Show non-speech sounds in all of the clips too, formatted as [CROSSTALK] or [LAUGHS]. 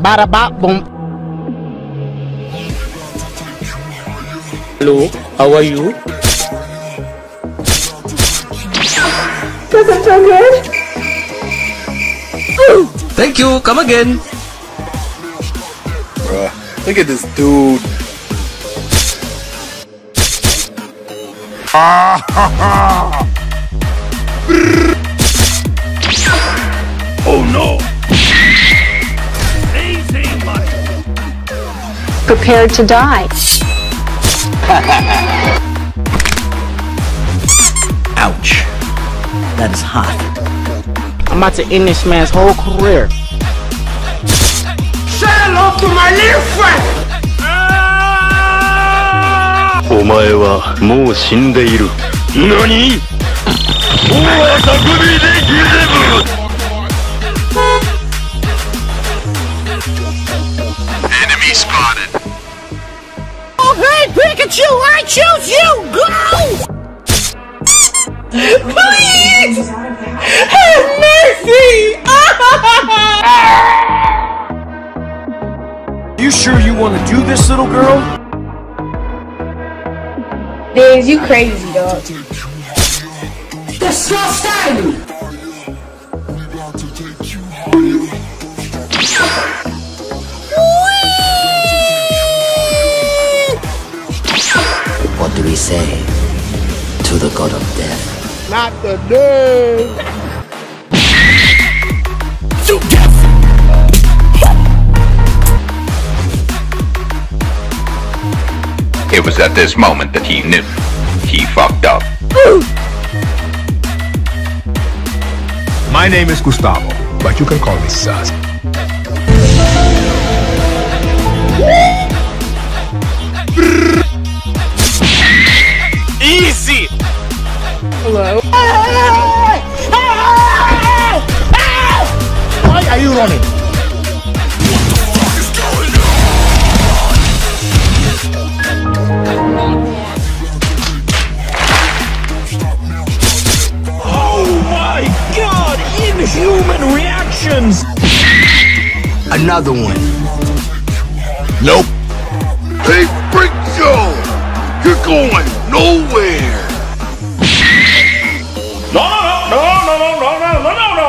bada bop boom. Hello, how are you? Doesn't feel good. Thank you, come again. Bruh, look at this dude. Oh Prepared to die. Ouch. That is hot. I'm about to end this man's whole career. Say hello to my little friend! お前はもう死んでいる何大あさくびでギゼブ [LAUGHS] hey, Pikachu, I choose you! Go! Please! Have mercy! [LAUGHS] You sure you want to do this, little girl? Days, you crazy, dog. Disgusting! What do we say to the god of death? Not the name! To death! It was at this moment that he knew. He fucked up. My name is Gustavo, but you can call me Sus. Reactions! Another one. Nope Hey Freak Show You're going nowhere No, no, no, no, no, no, no, no, no,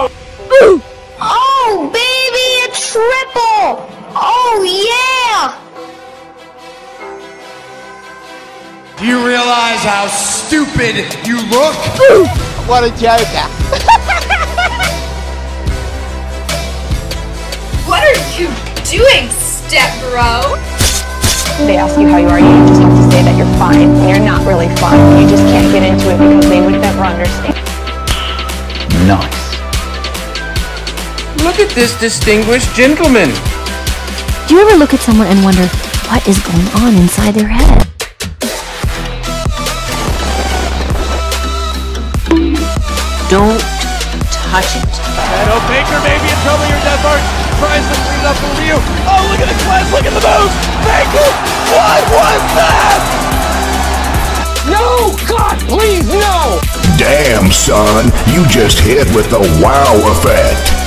no! Oh, baby, a triple! Oh, yeah! Do you realize how stupid you look? What a joker! You doing, step bro? They ask you how you are, you just have to say that you're fine when you're not really fine. You just can't get into it because they would never understand. Nice. Look at this distinguished gentleman. Do you ever look at someone and wonder what is going on inside their head? Don't touch it. Shadow Baker may be in trouble here, Death Mark. Tries to clean it up over you. Oh, look at the cleanse, look at the moves! Baker! What was that? No! God, please, no! Damn, son, you just hit with the wow effect.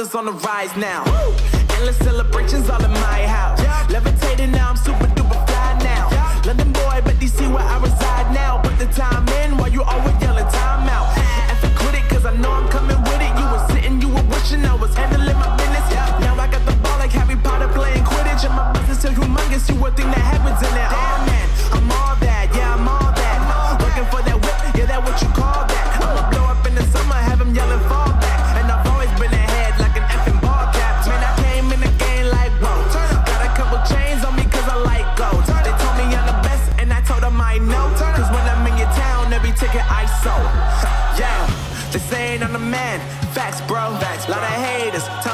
dollars on the rise now. Woo! Endless celebrations all in my house. Yeah. Levitating now, I'm super